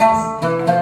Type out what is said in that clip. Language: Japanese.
Música